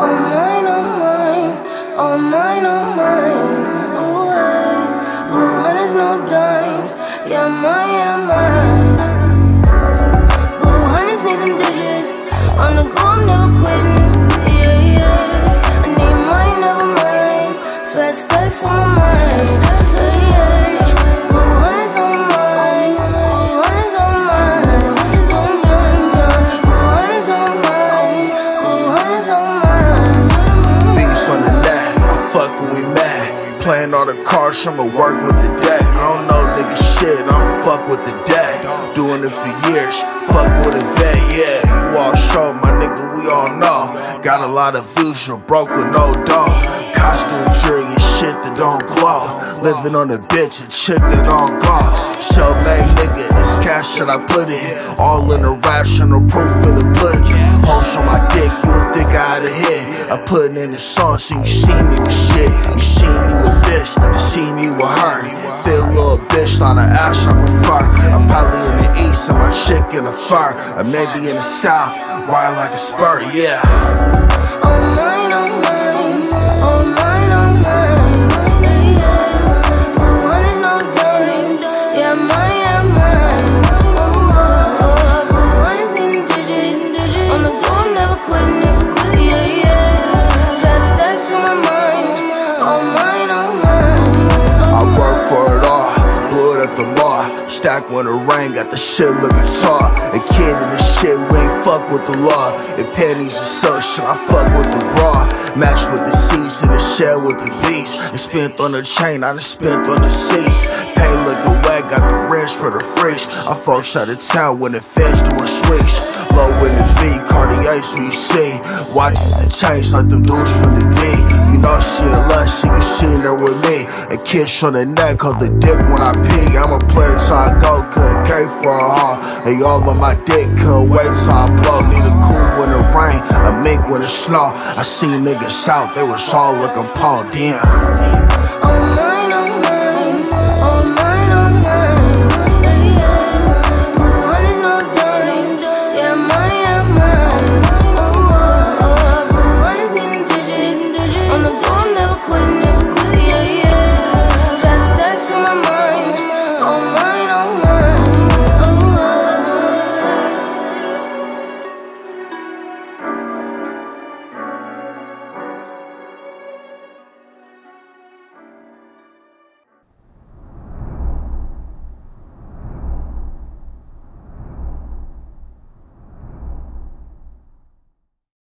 All mine, all mine, all mine, all mine. Ooh, I, blew hundreds, no dimes. Yeah, mine, yeah, mine. Blew hundreds need them digits. On the go, I'm never quitting. Yeah, yeah. I need mine, never mine. Fat stacks on my mind. I fuck when we mad. Playing all the cards, I'ma work with the deck. I don't know nigga shit, I don't fuck with the deck. Doing it for years, fuck with a vet, yeah. You all show, my nigga, we all know. Got a lot of views, you're broke with no dough. Costume jury and shit that don't glow. Living on a bitch, a chick that don't go. Self made nigga, it's cash that I put in. All in a rational proof of the pudding. Hoes on my dick, you would think I put in the song so you see me with shit. You see me with this, you see me with her. Feel a little bitch on the ash I prefer. I'm probably in the east and my chick in the fur. Or maybe in the south, ride like a spur, yeah. Oh, Stack when the rain, got the shit looking tall. A kid in the shit, we ain't fuck with the law. If panties are so shit, I fuck with the bra. Match with the seats and the shell with the beast. And spent on the chain, I done spent on the seats. Pay looking wet, got the wrench for the fridge. I folks out of town when the feds do a switch. Low in the V, Cartier, so you see. Watches and chains like them dudes from the D. You know she a lust, she can see there with me. A kiss on the neck, hold the dick when I pee. I'm a player till I go, couldn't K for a haul. And y'all on my dick, couldn't wait till I blow. Need a cool when it rain, a mink when it snow. I see niggas out, they was all looking paw, damn.